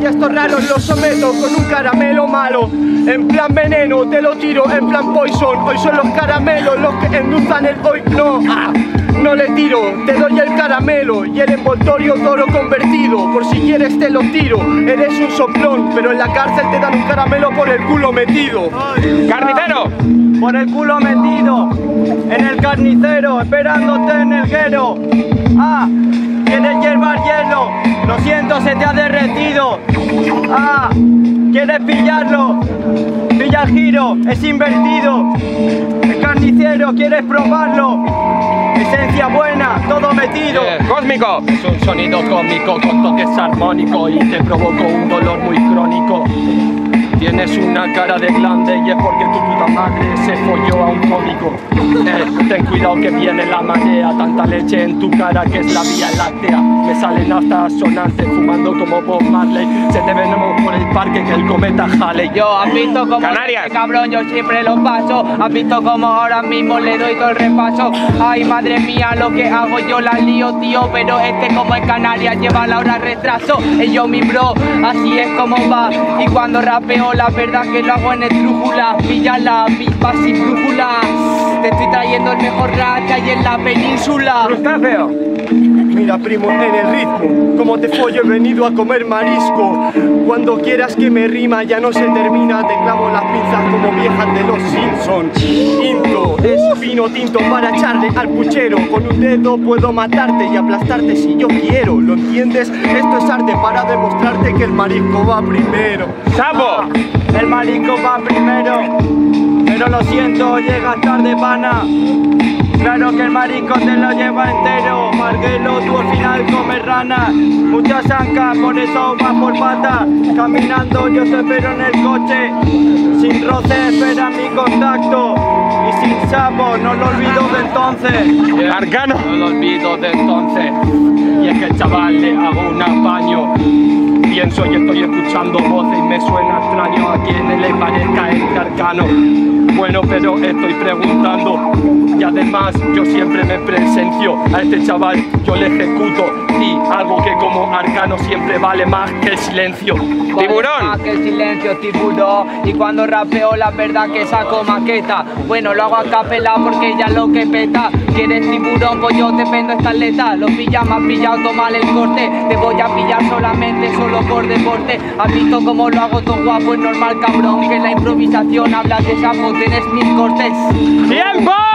y estos raros los someto con un caramelo malo. En plan veneno te lo tiro, en plan poison. Hoy son los caramelos los que endulzan el hoy. No, ah, no le tiro, te doy el caramelo y el envoltorio toro convertido. Por si quieres te lo tiro, eres un soplón, pero en la cárcel te dan un caramelo por el culo metido. Carnicero. Por el culo metido, en el carnicero, esperándote en el guero. Ah, lo siento, se te ha derretido. Ah, quieres pillarlo, pilla el giro, es invertido. El carnicero, quieres probarlo. Esencia buena, todo metido. Cósmico. Es un sonido cómico con toques armónicos y te provoco un dolor muy crónico. Tienes una cara de grande y es porque tu puta madre se folló un cómico. Eh, ten cuidado que viene la marea, tanta leche en tu cara que es la vía láctea. Me salen hasta sonantes fumando como Bob Marley. Se te venemos por el parque que el cometa jale. Yo, ¿has visto cómo Canarias. este cabrón yo siempre lo paso? ¿Has visto cómo ahora mismo le doy todo el repaso? Ay, madre mía, lo que hago yo la lío, tío Pero este como en Canarias lleva la hora retraso Y yo, mi bro, así es como va Y cuando rapeo, la verdad que lo hago en estrújula Pilla la pipa sin brújula Te estoy trayendo el mejor rap que hay en la península. Crustáceo. Mira primo en el ritmo, como te follo he venido a comer marisco. Cuando quieras que me rima ya no se termina. Te clavo las pinzas como viejas de los Simpsons. Tinto, es vino tinto para echarle al puchero. Con un dedo puedo matarte y aplastarte si yo quiero. ¿Lo entiendes? Esto es arte para demostrarte que el marisco va primero. Sapo. el marisco va primero, pero lo siento, llegas tarde, pana. Claro que el marisco te lo lleva entero, Marguelo, tú al final comes rana. Mucha zanca, por eso vas por pata. Caminando yo te espero en el coche, sin roce espera mi contacto. Y sin sapo, no lo olvido de entonces. Arcano. No lo olvido de entonces. Y es que el chaval le hago un apaño. Pienso y estoy escuchando voces y me suena extraño a quien le parezca el arcano. Pero estoy preguntando. Y además yo siempre me presencio a este chaval, yo le ejecuto algo que como arcano siempre vale más que el silencio. Tiburón. Más que el silencio, tiburón. Y cuando rapeo, la verdad que saco maqueta. Bueno, lo hago a capela porque ya lo que peta. ¿Quieres tiburón? Pues yo te vendo esta aleta. Lo pillas, me has pillado, toma el corte. Te voy a pillar solamente, solo por deporte. ¿Has visto cómo lo hago todo guapo? Es normal, cabrón. Que la improvisación hablas de sapo, tienes mil cortes. ¡Tiempo!